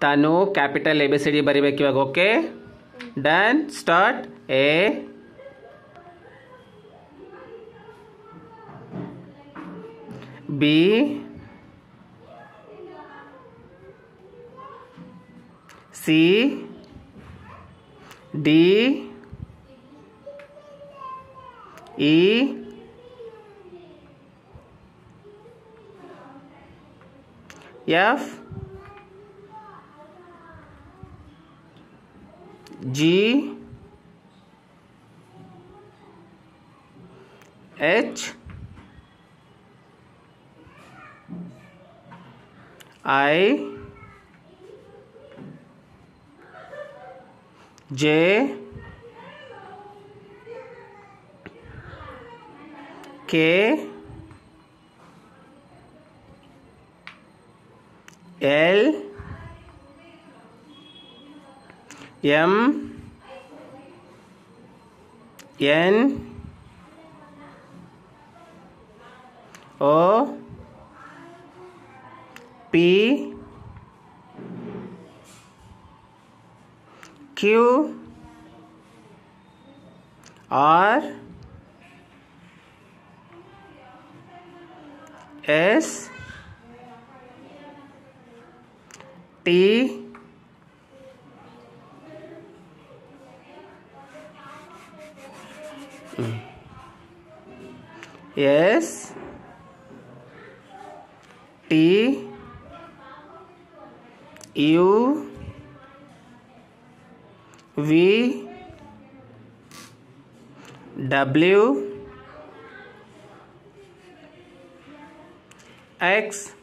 ತಾನು capital A B C D ಬರಿಬೇಕು ಇವಾಗ okay done start A B C D E F G H I J K L M N O P Q R S T Hmm. R S T. U. V. W. X.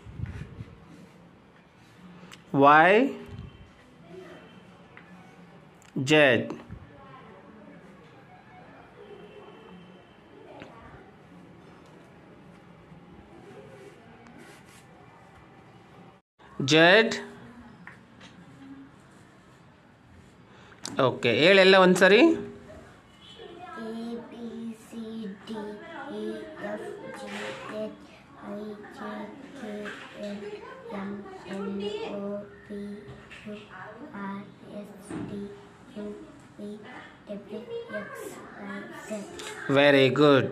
Y. Z Z. Okay ಹೇಳೆಲ್ಲ ಒಂದು ಸರಿ very good